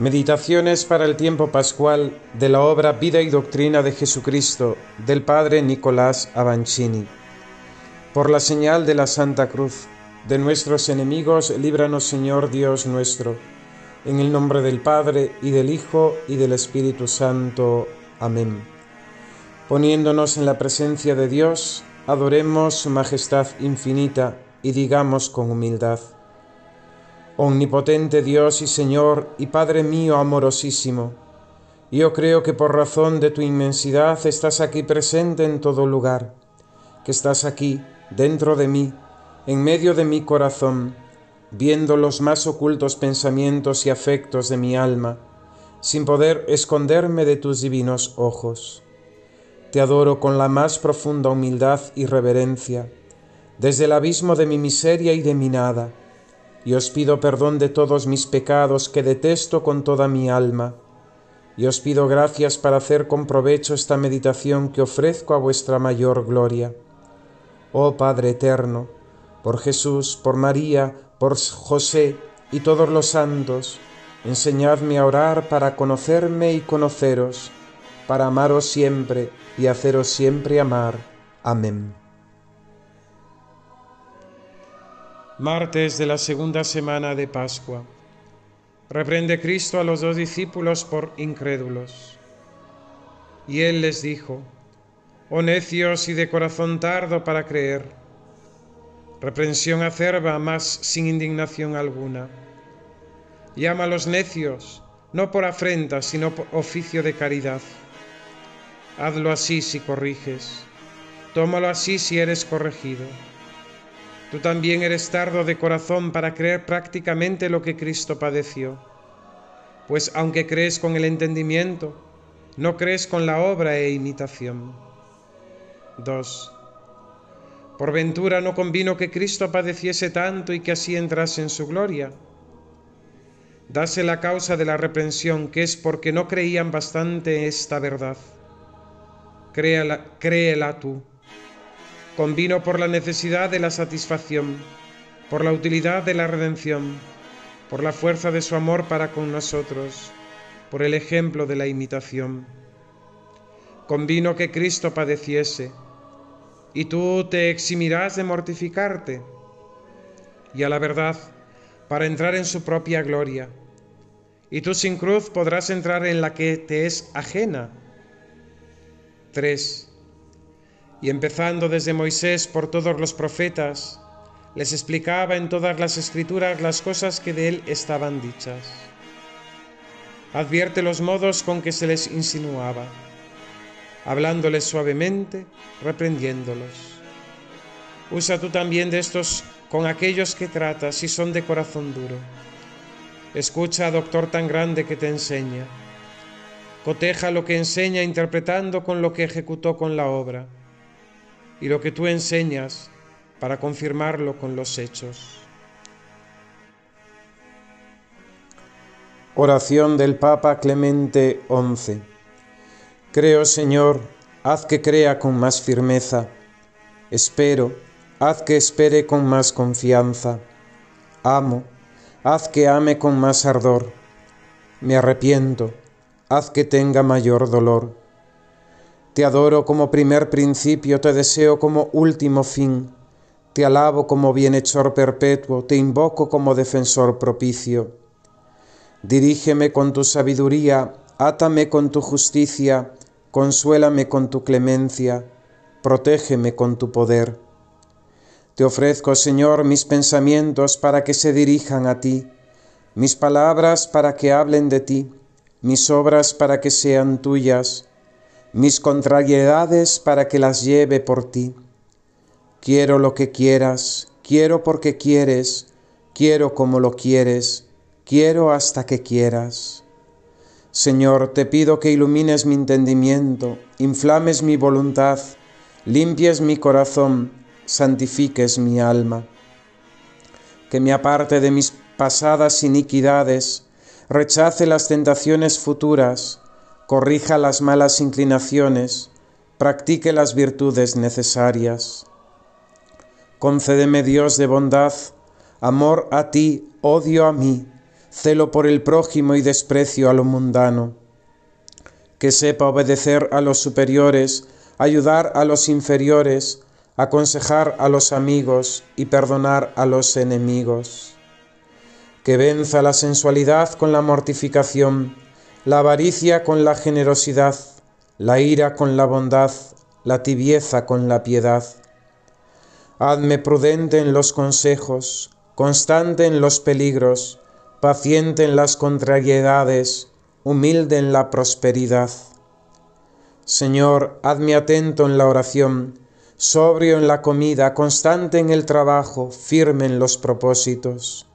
Meditaciones para el tiempo pascual de la obra Vida y Doctrina de Jesucristo del Padre Nicolás Avancini. Por la señal de la Santa Cruz de nuestros enemigos, líbranos Señor Dios nuestro, en el nombre del Padre y del Hijo y del Espíritu Santo. Amén. Poniéndonos en la presencia de Dios, adoremos su majestad infinita y digamos con humildad. Omnipotente Dios y Señor y Padre mío amorosísimo, yo creo que por razón de tu inmensidad estás aquí presente en todo lugar, que estás aquí, dentro de mí, en medio de mi corazón, viendo los más ocultos pensamientos y afectos de mi alma, sin poder esconderme de tus divinos ojos. Te adoro con la más profunda humildad y reverencia, desde el abismo de mi miseria y de mi nada, y os pido perdón de todos mis pecados que detesto con toda mi alma, y os pido gracias para hacer con provecho esta meditación que ofrezco a vuestra mayor gloria. Oh Padre eterno, por Jesús, por María, por José y todos los santos, enseñadme a orar para conocerme y conoceros, para amaros siempre y haceros siempre amar. Amén. Martes de la segunda semana de Pascua. Reprende Cristo a los dos discípulos por incrédulos. Y él les dijo, Oh necios y de corazón tardo para creer. Reprensión acerba, mas sin indignación alguna. Llama a los necios, no por afrenta, sino por oficio de caridad. Hazlo así si corriges, tómalo así si eres corregido Tú también eres tardo de corazón para creer prácticamente lo que Cristo padeció. Pues aunque crees con el entendimiento, no crees con la obra e imitación. 2. Por ventura no convino que Cristo padeciese tanto y que así entrase en su gloria. Dase la causa de la reprensión, que es porque no creían bastante esta verdad. Créela, créela tú convino por la necesidad de la satisfacción, por la utilidad de la redención, por la fuerza de su amor para con nosotros, por el ejemplo de la imitación. Convino que Cristo padeciese, y tú te eximirás de mortificarte, y a la verdad, para entrar en su propia gloria. Y tú sin cruz podrás entrar en la que te es ajena. 3 y empezando desde Moisés por todos los profetas, les explicaba en todas las escrituras las cosas que de él estaban dichas. Advierte los modos con que se les insinuaba, hablándoles suavemente, reprendiéndolos. Usa tú también de estos con aquellos que tratas y son de corazón duro. Escucha, doctor tan grande que te enseña. Coteja lo que enseña interpretando con lo que ejecutó con la obra y lo que tú enseñas para confirmarlo con los hechos. Oración del Papa Clemente XI. Creo, Señor, haz que crea con más firmeza. Espero, haz que espere con más confianza. Amo, haz que ame con más ardor. Me arrepiento, haz que tenga mayor dolor te adoro como primer principio, te deseo como último fin, te alabo como bienhechor perpetuo, te invoco como defensor propicio. Dirígeme con tu sabiduría, átame con tu justicia, consuélame con tu clemencia, protégeme con tu poder. Te ofrezco, Señor, mis pensamientos para que se dirijan a ti, mis palabras para que hablen de ti, mis obras para que sean tuyas, mis contrariedades para que las lleve por ti. Quiero lo que quieras, quiero porque quieres, quiero como lo quieres, quiero hasta que quieras. Señor, te pido que ilumines mi entendimiento, inflames mi voluntad, limpies mi corazón, santifiques mi alma. Que me aparte de mis pasadas iniquidades, rechace las tentaciones futuras, corrija las malas inclinaciones, practique las virtudes necesarias. Concédeme Dios de bondad, amor a ti, odio a mí, celo por el prójimo y desprecio a lo mundano. Que sepa obedecer a los superiores, ayudar a los inferiores, aconsejar a los amigos y perdonar a los enemigos. Que venza la sensualidad con la mortificación, la avaricia con la generosidad, la ira con la bondad, la tibieza con la piedad. Hazme prudente en los consejos, constante en los peligros, paciente en las contrariedades, humilde en la prosperidad. Señor, hazme atento en la oración, sobrio en la comida, constante en el trabajo, firme en los propósitos.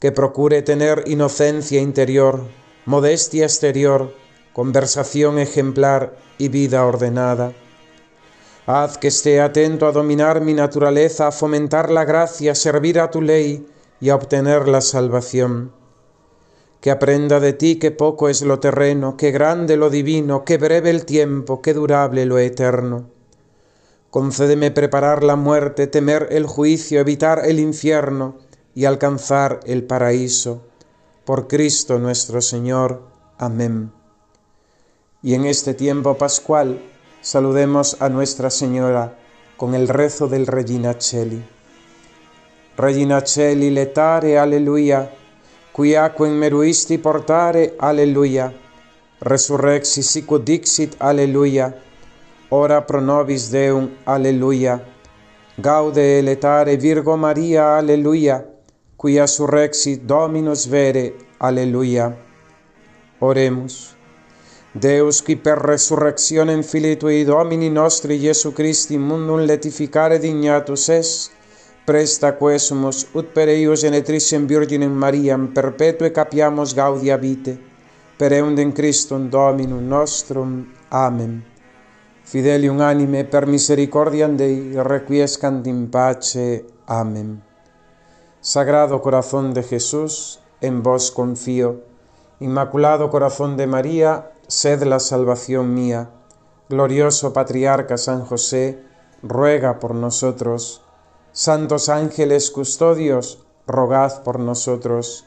Que procure tener inocencia interior, modestia exterior, conversación ejemplar y vida ordenada. Haz que esté atento a dominar mi naturaleza, a fomentar la gracia, a servir a tu ley, y a obtener la salvación. Que aprenda de ti que poco es lo terreno, que grande lo divino, que breve el tiempo, que durable lo eterno. Concédeme preparar la muerte, temer el juicio, evitar el infierno y alcanzar el paraíso. Por Cristo nuestro Señor. Amén. Y en este tiempo pascual saludemos a Nuestra Señora con el rezo del Regina Cheli. Regina Celi letare, alleluia, quiaque meruisti portare, alleluia, resurrexi sicut dixit, alleluia, ora pro nobis Deum, alleluia, gaude letare Virgo Maria, alleluia, quia surrexit Dominus vere. Alleluia. Oremus. Deus, qui per resurrectionem Filii Tui Domini nostri Iesu Christi mundum letificare dignatus est, presta quesumus, ut per eius genetricem Virginem Mariam perpetue capiamus gaudia vite, per eundem Christum Dominum nostrum. Amen. Fidelium anime per misericordiam Dei requiescant in pace. Amen. Sagrado corazón de Jesús, en vos confío. Inmaculado corazón de María, sed la salvación mía. Glorioso patriarca San José, ruega por nosotros Santos ángeles custodios, rogad por nosotros.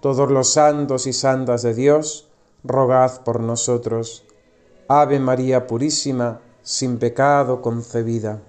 Todos los santos y santas de Dios, rogad por nosotros. Ave María Purísima, sin pecado concebida.